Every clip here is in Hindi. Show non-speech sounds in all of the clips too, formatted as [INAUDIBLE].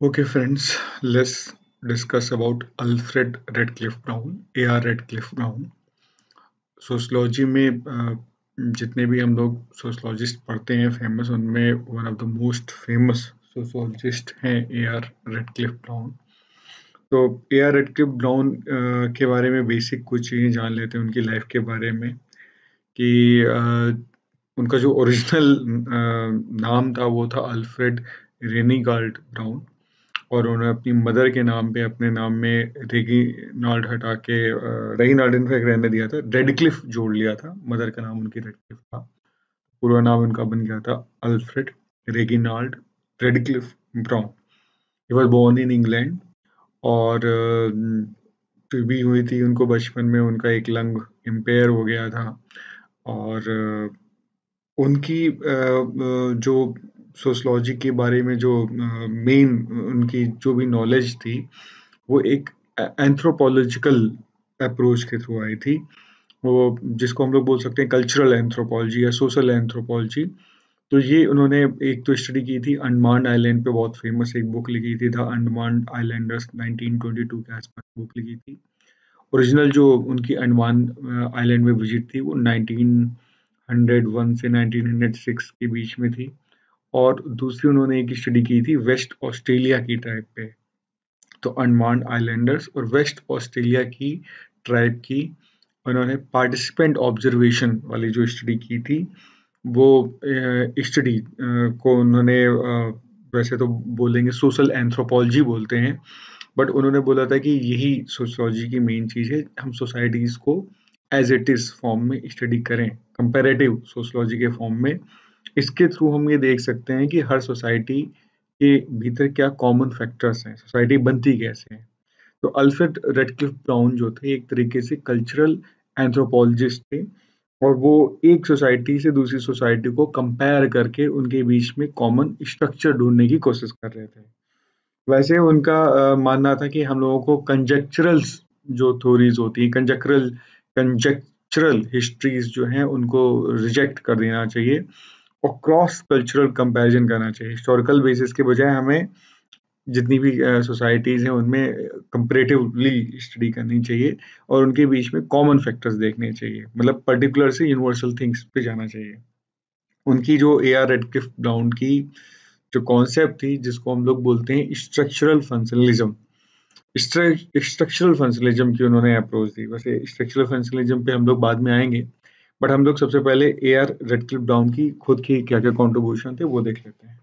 Okay, friends, let's discuss about Alfred Redcliffe Brown, A.R. Redcliffe Brown. Sociology में जितने भी हम लोग सोशलॉजिस्ट पढ़ते हैं फ़ेमस उनमें one of the most famous sociologist हैं ए आर रेडक्लिफ ब्राउन तो ए आर रेडक्लिफ ब्राउन के बारे में बेसिक कुछ चीज़ें जान लेते हैं उनकी लाइफ के बारे में कि उनका जो ओरिजिनल नाम था वो था अल्फ्रेड रेनीगाल्ड ब्राउन और उन्होंने अपनी मदर के नाम पे, अपने नाम में रेगी नॉल्ड हटा के रेगी नॉल्ड इनफैक्ट रहने दिया था। रेडक्लिफ जोड़ लिया था। मदर का नाम उनकी रेडक्लिफ था। पूरा नाम उनका बन गया था Alfred Reginald Radcliffe Brown. He was born in England और टीबी हुई थी उनको बचपन में उनका एक लंग इम्पेयर हो गया था। और उनकी जो सोशलॉजी के बारे में जो मेन उनकी जो भी नॉलेज थी, वो एक एंथ्रोपोलॉजिकल अप्रोच के थ्रू आई थी। वो जिसको हम लोग बोल सकते हैं कल्चरल एंथ्रोपोलॉजी या सोशल एंथ्रोपोलॉजी तो ये उन्होंने एक तो स्टडी की थी अंडमान आइलैंड पे बहुत फ़ेमस एक बुक लिखी थी द अंडमान आइलैंडर्स 1922 के आसपास बुक लिखी थी। ओरिजिनल जो उनकी अंडमान आइलैंड में विज़िट थी, वो 1901 से 1906 के बीच में थी। और दूसरी उन्होंने एक स्टडी की थी वेस्ट ऑस्ट्रेलिया की ट्राइब पे। तो अंडमान आइलैंडर्स और वेस्ट ऑस्ट्रेलिया की ट्राइब की उन्होंने पार्टिसिपेंट ऑब्जर्वेशन वाली जो स्टडी की थी, वो स्टडी को उन्होंने वैसे तो बोलेंगे सोशल एंथ्रोपोलॉजी बोलते हैं बट उन्होंने बोला था कि यही सोशोलॉजी की मेन चीज़ है, हम सोसाइटीज़ को एज इट इज़ फॉर्म में स्टडी करें कंपेरेटिव सोशोलॉजी के फॉर्म में। इसके थ्रू हम ये देख सकते हैं कि हर सोसाइटी के भीतर क्या कॉमन फैक्टर्स हैं सोसाइटी बनती कैसे है। तो अल्फ्रेड रेडक्लिफ ब्राउन जो थे, एक तरीके से कल्चरल एंथ्रोपोलॉजिस्ट थे और वो एक सोसाइटी से दूसरी सोसाइटी को कंपेयर करके उनके बीच में कॉमन स्ट्रक्चर ढूँढने की कोशिश कर रहे थे। वैसे उनका मानना था कि हम लोगों को कंजेक्चरल्स जो थ्योरीज होती हैं कंजेक्चरल कंजेक्चरल हिस्ट्रीज जो हैं, उनको रिजेक्ट कर देना चाहिए। और क्रॉस कल्चरल कंपैरिजन करना चाहिए। हिस्टोरिकल बेसिस के बजाय हमें जितनी भी सोसाइटीज़ हैं, उनमें कंपेरेटिवली स्टडी करनी चाहिए और उनके बीच में कॉमन फैक्टर्स देखने चाहिए। मतलब पर्टिकुलर से यूनिवर्सल थिंग्स पे जाना चाहिए। उनकी जो ए आर रेडक्लिफ ब्राउन की जो कॉन्सेप्ट थी, जिसको हम लोग बोलते हैं स्ट्रक्चरल फंक्शनलिज्म स्ट्रक्चरल फंक्शनलिज्म की उन्होंने अप्रोच दी। वैसे स्ट्रक्चरल फंक्शनलिज्म पे हम लोग बाद में आएँगे। बट हम लोग सबसे पहले ए आर रेडक्लिफ ब्राउन की, खुद की क्या क्या कॉन्ट्रीब्यूशन थे, वो देख लेते हैं।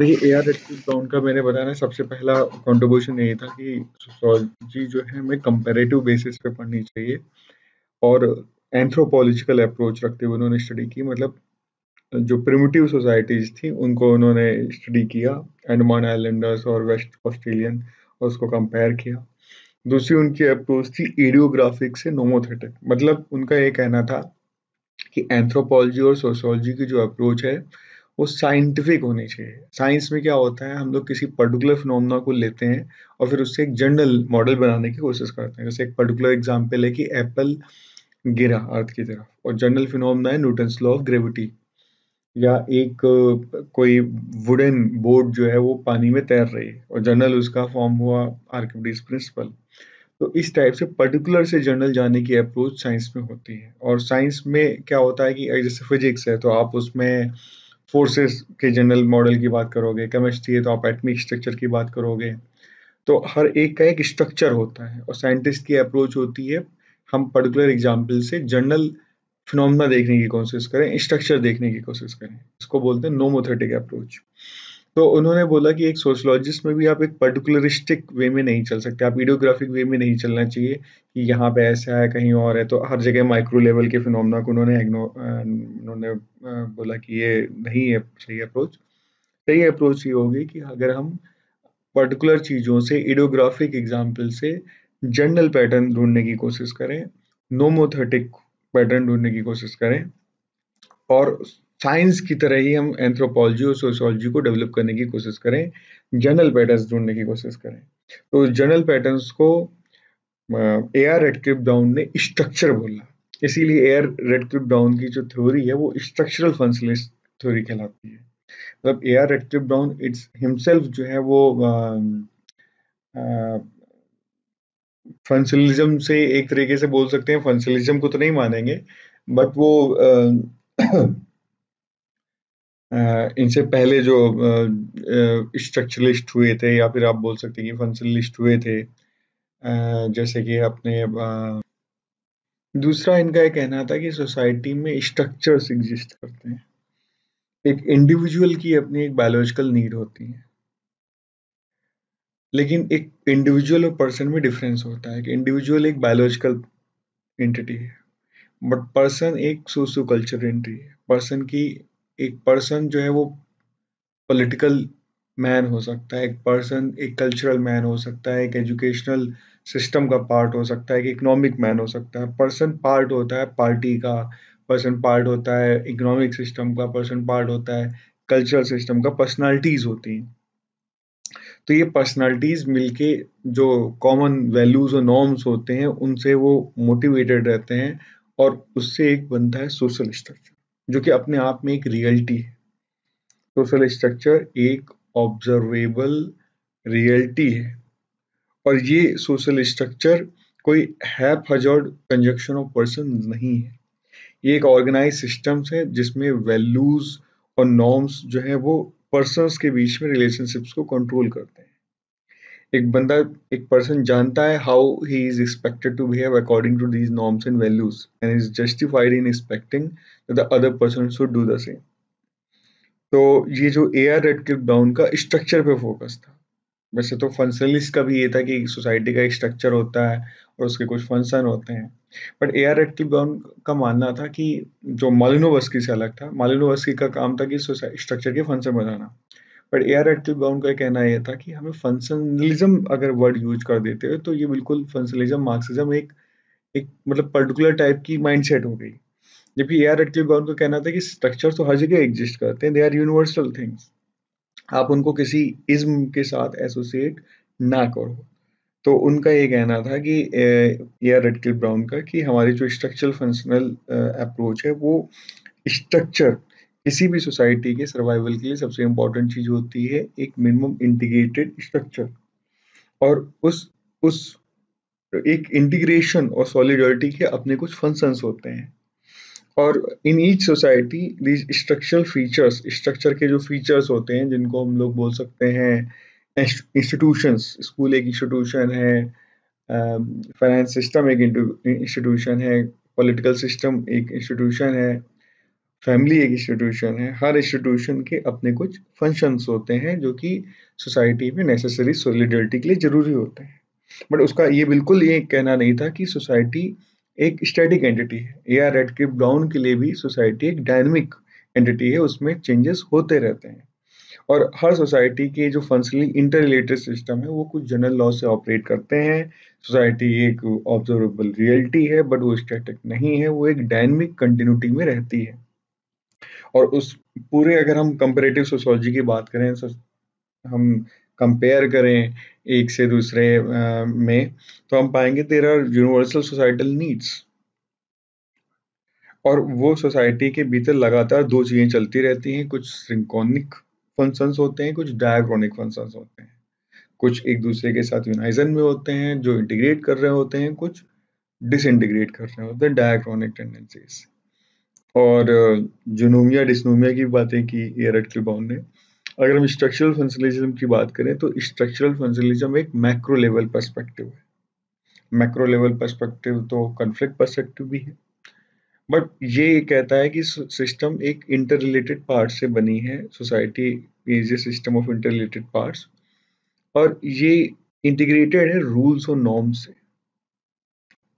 देखिए ए आर रेडक्लिफ ब्राउन का मैंने बताया सबसे पहला कॉन्ट्रीब्यूशन यही था कि सोशोलॉजी जो है हमें कंपेरेटिव बेसिस पे पढ़नी चाहिए और एंथ्रोपोलॉजिकल अप्रोच रखते हुए उन्होंने स्टडी की। मतलब जो प्रिमिटिव सोसाइटीज थी, उनको उन्होंने स्टडी किया एंडमान आइलैंडर्स और वेस्ट ऑस्ट्रेलियन और उसको कंपेयर किया। दूसरी उनकी अप्रोच थी एडियोग्राफिक से नोमोथेटिक मतलब उनका ये कहना था कि एंथ्रोपोलॉजी और सोशोलॉजी की जो अप्रोच है, वो साइंटिफिक होनी चाहिए। साइंस में क्या होता है, हम लोग किसी पर्टिकुलर फिनोमना को लेते हैं और फिर उससे एक जनरल मॉडल बनाने की कोशिश करते हैं। जैसे एक पर्टिकुलर एग्ज़ाम्पल है कि एप्पल गिरा अर्थ की तरफ़ और जनरल फिनोमना है न्यूटन लॉ ऑफ़ ग्रेविटी या एक, कोई वुडन बोर्ड जो है, वो पानी में तैर रही है और जनरल उसका फॉर्म हुआ आर्किमिडीज प्रिंसिपल तो इस टाइप से पर्टिकुलर से जर्नल जाने की अप्रोच साइंस में होती है। और साइंस में क्या होता है कि जैसे फिजिक्स है तो आप उसमें फोर्सेस के जनरल मॉडल की बात करोगे केमिस्ट्री है तो आप एटमिक स्ट्रक्चर की बात करोगे। तो हर एक का एक स्ट्रक्चर होता है और साइंटिस्ट की अप्रोच होती है, हम पर्टिकुलर एग्ज़ाम्पल से जनरल फिनोमना देखने की कोशिश करें स्ट्रक्चर देखने की कोशिश करें। इसको बोलते हैं नोमोथेटिक अप्रोच तो उन्होंने बोला कि एक सोशलॉजिस्ट में भी आप एक पर्टिकुलरिस्टिक वे में नहीं चल सकते, आप वीडियोग्राफिक वे में नहीं चलना चाहिए कि यहाँ पे ऐसा है, कहीं और है। तो हर जगह माइक्रो लेवल के फिनोमना को उन्होंने उन्होंने बोला कि ये नहीं है, सही अप्रोच सही अप्रोच ये होगी कि अगर हम पर्टिकुलर चीज़ों से इडोग्राफिक एग्ज़ाम्पल से जनरल पैटर्न ढूँढने की कोशिश करें नोमोथेटिक पैटर्न ढूँढने की कोशिश करें और साइंस की तरह ही हम एंथ्रोपोलॉजी और सोशोलॉजी को डेवलप करने की कोशिश करें जनरल पैटर्न्स ढूँढने की कोशिश करें। तो जनरल पैटर्न्स को ए आर रेडक्लिप डाउन ने स्ट्रक्चर बोला। इसीलिए ए आर रेडक्लिप डाउन की जो थ्योरी है, वो स्ट्रक्चरल फंक्शनलिस्ट थ्योरी कहलाती है। मतलब A R Radcliffe Brown it's himself जो है वो फंक्शनलिज्म से एक तरीके से बोल सकते हैं फंक्शनलिज्म को तो नहीं मानेंगे बट वो इनसे पहले जो स्ट्रक्चरलिस्ट हुए थे या फिर आप बोल सकते हैं कि फंक्शनलिस्ट हुए थे जैसे कि अपने दूसरा इनका ये कहना था कि सोसाइटी में स्ट्रक्चर्स एग्जिस्ट करते हैं। एक इंडिविजुअल की अपनी एक बायोलॉजिकल नीड होती है। लेकिन एक इंडिविजुअल और पर्सन में डिफरेंस होता है। कि इंडिविजुअल एक बायोलॉजिकल एंटिटी है बट पर्सन एक सोशो कल्चर एंटिटी है। पर्सन की एक पर्सन जो है वो पॉलिटिकल मैन हो सकता है, एक पर्सन एक कल्चरल मैन हो सकता है, एक एजुकेशनल सिस्टम का पार्ट हो सकता है, एक इकोनॉमिक मैन हो सकता है। पर्सन पार्ट होता है पार्टी का पर्सन पार्ट होता है इकोनॉमिक सिस्टम का पर्सन पार्ट होता है कल्चरल सिस्टम का पर्सनालिटीज होती हैं। तो ये पर्सनालिटीज मिलके जो कॉमन वैल्यूज़ और नॉर्म्स होते हैं, उनसे वो मोटिवेटेड रहते हैं और उससे एक बनता है सोशल स्ट्रक्चर जो कि अपने आप में एक रियलिटी है। सोशल स्ट्रक्चर एक ऑब्जर्वेबल रियलिटी है। और ये सोशल स्ट्रक्चर कोई haphazard conjunction of person नहीं है। ये एक ऑर्गेनाइज सिस्टम्स है जिसमें वैल्यूज़ और नॉर्म्स जो है वो पर्सनस के बीच में रिलेशनशिप्स को कंट्रोल करते हैं। एक बंदा, एक पर्सन जानता है how he is expected to behave according to these norms and values and is justified in expecting the other person should do the same तो ये जो ए आर रेड डाउन का स्ट्रक्चर पे फोकस था। वैसे तो फंक्शनलिस्ट का भी ये था कि सोसाइटी का एक स्ट्रक्चर होता है और उसके कुछ फ़ंक्शन होते हैं। बट ए आर का मानना था कि जो मालिनोवस्की से अलग था मालिनोवस्की का काम था कि स्ट्रक्चर के फ़ंक्शन बनाना। बट ए आर का कहना यह था कि हमें फंक्शनलिज्म अगर वर्ड यूज़ कर देते हो तो ये बिल्कुल फंक्शनलिज्म मार्क्सिज्म एक एक मतलब पर्टिकुलर टाइप की माइंडसेट हो गई। जबकि ए आर का कहना था कि स्ट्रक्चर तो हर जगह एग्जिस्ट करते हैं दे आर यूनिवर्सल थिंग्स आप उनको किसी इज्म के साथ एसोसिएट ना करो। तो उनका ये कहना था कि या रेडकिल ब्राउन का कि हमारी जो स्ट्रक्चरल फंक्शनल अप्रोच है, वो स्ट्रक्चर किसी भी सोसाइटी के सर्वाइवल के लिए सबसे इम्पोर्टेंट चीज़ होती है एक मिनिमम इंटीग्रेटेड स्ट्रक्चर और उस उस एक इंटीग्रेशन और सॉलिडरिटी के अपने कुछ फ़ंक्शंस होते हैं। और in each society these structural features structure के जो फीचर्स होते हैं जिनको हम लोग बोल सकते हैं इंस्टीट्यूशंस स्कूल एक इंस्टीट्यूशन है फाइनेंस um, सिस्टम एक इंस्टीट्यूशन है पॉलिटिकल सिस्टम एक इंस्टीट्यूशन है फैमिली एक इंस्टीट्यूशन है। हर इंस्टीट्यूशन के अपने कुछ फ़ंक्शंस होते हैं जो कि सोसाइटी में नेसेसरी सोलिडरिटी के लिए ज़रूरी होते हैं। बट उसका ये बिल्कुल ये कहना नहीं था कि सोसाइटी एक स्टैटिक एंटिटी है। A R Radcliffe Brown के लिए भी सोसाइटी एक डायनमिक एंटिटी है। उसमें चेंजेस होते रहते हैं। और हर सोसाइटी के जो फंक्शनली इंटर रिलेटेड सिस्टम है, वो कुछ जनरल लॉ से ऑपरेट करते हैं। सोसाइटी एक ऑब्जर्वेबल रियलिटी है बट वो स्टैटिक नहीं है। वो एक डायनमिक कंटिन्यूटी में रहती है। और उस पूरे अगर हम कंपेरेटिव सोशोलॉजी की बात करें हम कंपेयर करें एक से दूसरे में तो हम पाएँगे there are universal societal needs और वो सोसाइटी के भीतर लगातार दो चीज़ें चलती रहती हैं, कुछ सिंकोनिक फ़ंक्शंस होते हैं, कुछ डायक्रोनिक फ़ंक्शंस होते हैं। कुछ एक दूसरे के साथ यूनाइजन में होते हैं, जो इंटीग्रेट कर रहे होते हैं, कुछ डिसइंटीग्रेट कर रहे होते हैं डायक्रोनिक टेंडेंसीज और जुनूमिया, डिसनोमिया की बातें की एयरट क्लिबाउन ने। अगर हम स्ट्रक्चरल फंक्शनलिज्म की बात करें तो स्ट्रक्चरल फंक्शनलिज्म एक मैक्रो लेवल पर्सपेक्टिव है। मैक्रो लेवल पर्सपेक्टिव तो कॉन्फ्लिक्ट पर्सपेक्टिव भी है। बट ये कहता है कि सिस्टम एक इंटर रिलेटेड पार्ट से बनी है। Society is a system of interrelated parts और ये इंटीग्रेटेड है रूल्स और नॉर्म्स से।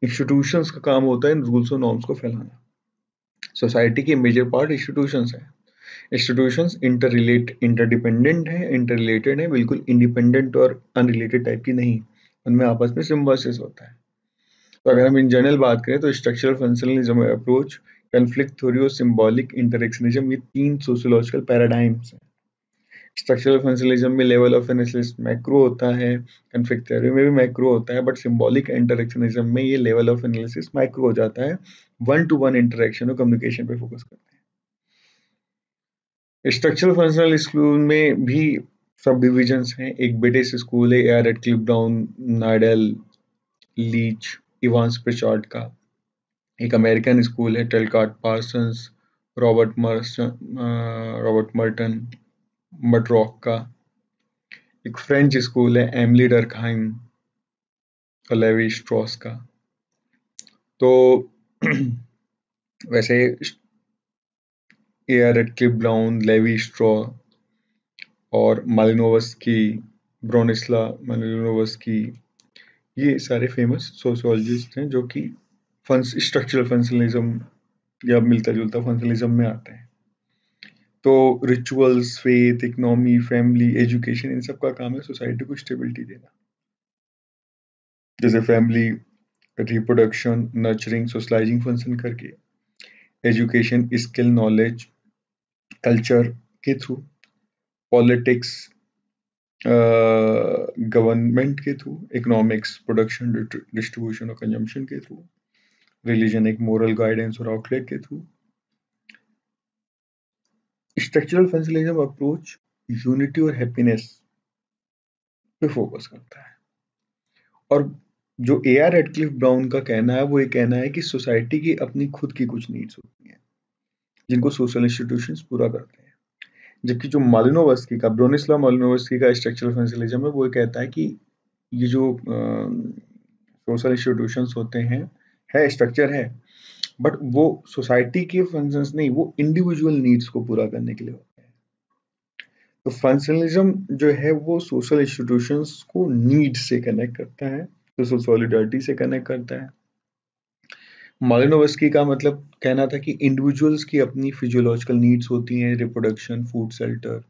इंस्टीट्यूशंस का काम होता है इन रूल्स और नॉर्म्स को फैलाना। सोसाइटी के मेजर पार्ट इंस्टीट्यूशंस है। इंस्टीट्यूशंस इंटर रिलेट इंटरडिपेंडेंट है इंटर रिलेटेड है, बिल्कुल इंडिपेंडेंट और अनरिलेटेड टाइप की नहीं। उनमें आपस में सिम्बोसिस होता है। तो अगर हम इन जनरल बात करें तो structural functionalism approach conflict theory और सिम्बॉलिक इंटरेक्शनिज्म ये तीन सोशियोलॉजिकल पैराडाइम्स हैं। स्ट्रक्चरल फंक्शनलिज्म में लेवल ऑफ़ एनालिसिस मैक्रो होता है कन्फ्लिक्ट थ्योरी में भी मैक्रो होता है बट सिम्बॉलिक इंटरेक्शनिज्म में ये लेवल ऑफ़ एनालिसिस माइक्रो हो जाता है। वन टू वन इंटरेक्शन और कम्युनिकेशन पे फोकस करते हैं। स्ट्रक्चरल फंक्शनल स्कूल में भी सब डिविजन्स हैं। एक ब्रिटिश स्कूल है एयर एट क्लिप डाउन नाइडल लीच इवांस प्रिचार्ड का। एक अमेरिकन स्कूल है Talcott Parsons Robert Robert Merton Murdock का। एक फ्रेंच स्कूल है एमली डरखाइम लेवी स्ट्रॉस का। तो [CLEARS THROAT] वैसे A R Radcliffe Brown, Levi Strauss और मालिनोवस की ब्रोनिस्ला मालिनोवस की ये सारे फ़ेमस सोशोलॉजिस्ट हैं जो कि फंस स्ट्रक्चरल फंक्शनलिज्म या मिलता जुलता फंक्शनलिज्म में आते हैं। तो rituals faith economy family education इन सब का काम है सोसाइटी को स्टेबिलिटी देना। जैसे family reproduction nurturing socialising function करके एजुकेशन स्किल नॉलेज कल्चर के थ्रू पॉलिटिक्स गवर्नमेंट के थ्रू इकोनॉमिक्स प्रोडक्शन डिस्ट्रीब्यूशन और कंजम्पशन के थ्रू रिलीजन एक मोरल गाइडेंस और आउटलेट के through structural functionalism approach unity और हैप्पीनेस पे फोकस करता है। और जो ए आर एडक्लिफ ब्राउन का कहना है, वो ये कहना है कि सोसाइटी की अपनी खुद की कुछ नीड्स होती हैं, जिनको सोशल इंस्टीट्यूशन पूरा करते हैं। जबकि जो मालिनोवस्की का ब्रोनिस्ला मालिनोवस्की का स्ट्रक्चरल फेंसिलिज्म है, वो ये कहता है कि ये जो सोशल इंस्टीट्यूशन होते हैं, है स्ट्रक्चर है बट वो सोसाइटी के फ़ंक्शंस नहीं, वो इंडिविजुअल नीड्स को पूरा करने के लिए होते हैं। तो फंक्शनलिज्म जो है, वो सोशल इंस्टीट्यूशंस को नीड से कनेक्ट करता है सोशल सॉलिडारिटी से कनेक्ट करता है। मालिनोवस्की का मतलब कहना था कि इंडिविजुअल्स की अपनी फिजियोलॉजिकल नीड्स होती हैं रिप्रोडक्शन फ़ूड शेल्टर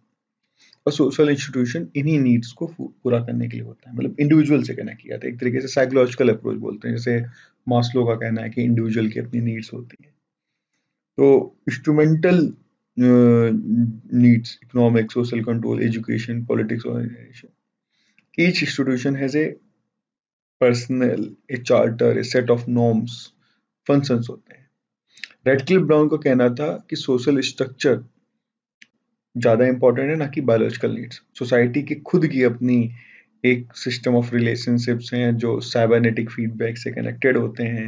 और सोशल इंस्टीट्यूशन इन्हीं नीड्स को पूरा करने के लिए होता है। मतलब इंडिविजुअल से कनेक्ट किया था। एक तरीके से साइकोलॉजिकल अप्रोच बोलते हैं। जैसे मास्लो का कहना है कि इंडिविजुअल की अपनी नीड्स होती हैं। तो instrumental needs economic social control education politics organisation each institution has a personal a charter a set of norms functions होते हैं। रेडक्लिफ ब्राउन का कहना था कि सोशल स्ट्रक्चर ज़्यादा इंपॉर्टेंट है ना कि बायोलॉजिकल नीड्स सोसाइटी की खुद की अपनी एक सिस्टम ऑफ़ रिलेशनशिप्स हैं जो साइबरनेटिक फीडबैक से कनेक्टेड होते हैं।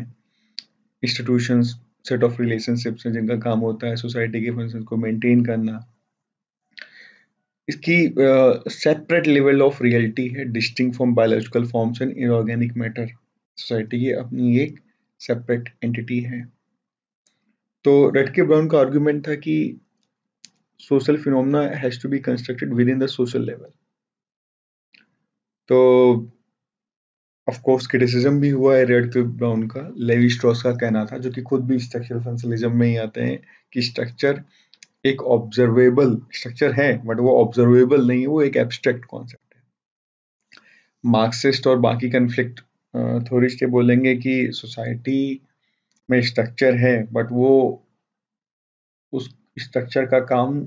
इंस्टीट्यूशंस सेट ऑफ़ रिलेशनशिप्स हैं जिनका काम होता है सोसाइटी के फ़ंक्शन को मेंटेन करना। इसकी सेपरेट लेवल ऑफ़ रियलिटी है distinct from biological forms and inorganic matter society की अपनी एक सेपरेट एंटिटी है। तो रेडके ब्राउन का आर्ग्यूमेंट था कि social phenomena has to be constructed within the social level तो ऑफ़ कोर्स क्रिटिसिज्म भी हुआ है रेड ब्राउन का। लेवी स्ट्रॉस का कहना था, जो कि खुद भी स्ट्रक्चरल फंक्शनलिज्म में ही आते हैं, कि स्ट्रक्चर एक ऑब्जर्वेबल स्ट्रक्चर है बट वो ऑब्जर्वेबल नहीं है, वो एक एब्स्ट्रैक्ट कॉन्सेप्ट है। मार्क्सिस्ट और बाकी कन्फ्लिक्ट थोरिस्ट बोलेंगे कि सोसाइटी में स्ट्रक्चर है बट वो उस स्ट्रक्चर का काम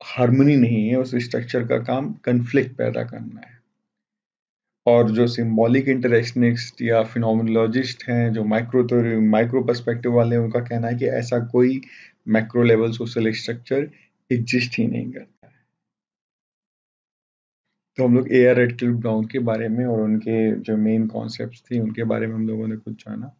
हारमोनी नहीं है, उस स्ट्रक्चर का काम कन्फ्लिक्ट पैदा करना है। और जो सिंबॉलिक इंटरेक्शनिस्ट या फिनोमिनोलॉजिस्ट हैं, जो माइक्रो माइक्रो पर्सपेक्टिव वाले हैं, उनका कहना है कि ऐसा कोई macro level social structure exist ही नहीं करता है। तो हम लोग ए आर एड ब्राउन के बारे में और उनके जो मेन कॉन्सेप्ट थे, उनके बारे में हम लोगों ने कुछ जाना।